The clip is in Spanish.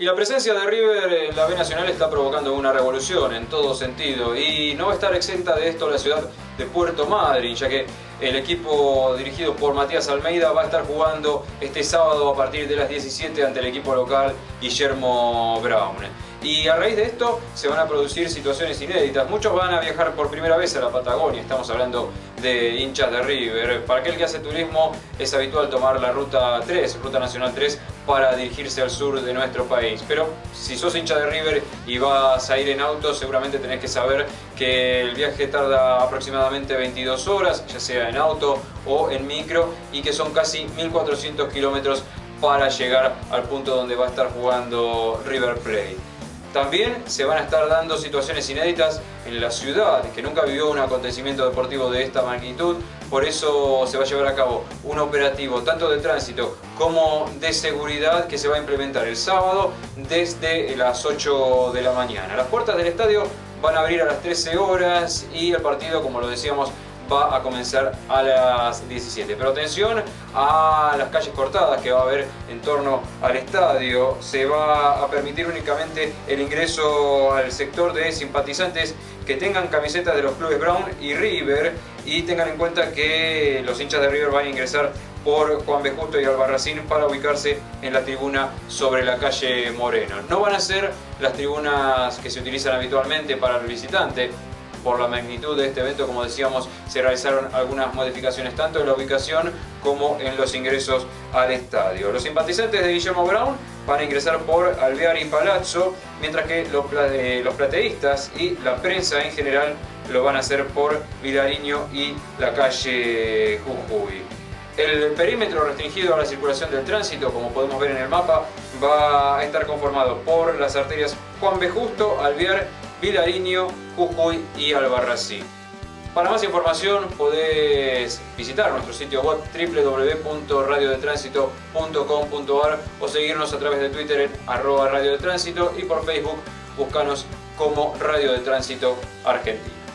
Y la presencia de River en la B Nacional está provocando una revolución en todo sentido y no va a estar exenta de esto la ciudad de Puerto Madryn, ya que el equipo dirigido por Matías Almeida va a estar jugando este sábado a partir de las 17 ante el equipo local Guillermo Brown. Y a raíz de esto se van a producir situaciones inéditas. Muchos van a viajar por primera vez a la Patagonia, estamos hablando de hinchas de River. Para aquel que hace turismo es habitual tomar la ruta 3, ruta nacional 3, para dirigirse al sur de nuestro país. Pero si sos hincha de River y vas a ir en auto, seguramente tenés que saber que el viaje tarda aproximadamente 22 horas, ya sea en auto o en micro, y que son casi 1400 kilómetros para llegar al punto donde va a estar jugando River Plate. También se van a estar dando situaciones inéditas en la ciudad, que nunca vivió un acontecimiento deportivo de esta magnitud, por eso se va a llevar a cabo un operativo tanto de tránsito como de seguridad que se va a implementar el sábado desde las 8 de la mañana. Las puertas del estadio van a abrir a las 13 horas y el partido, como lo decíamos, va a comenzar a las 17. Pero atención a las calles cortadas que va a haber en torno al estadio. Se va a permitir únicamente el ingreso al sector de simpatizantes que tengan camisetas de los clubes Brown y River y tengan en cuenta que los hinchas de River van a ingresar por Juan B. Justo y Albarracín para ubicarse en la tribuna sobre la calle Moreno. No van a ser las tribunas que se utilizan habitualmente para el visitante, por la magnitud de este evento, como decíamos, se realizaron algunas modificaciones tanto en la ubicación como en los ingresos al estadio. Los simpatizantes de Guillermo Brown van a ingresar por Alvear y Palazzo, mientras que los, eh, los plateístas y la prensa en general lo van a hacer por Vilariño y la calle Jujuy. El perímetro restringido a la circulación del tránsito, como podemos ver en el mapa, va a estar conformado por las arterias Juan B. Justo, Alvear Vilariño, Jujuy y Albarracín. Para más información podés visitar nuestro sitio web www.radiodetransito.com.ar o seguirnos a través de Twitter en arroba Radio de Tránsito y por Facebook búscanos como Radio de Tránsito Argentina.